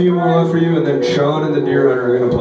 Few more left for you, and then Sean and the Deer Hunter are gonna play.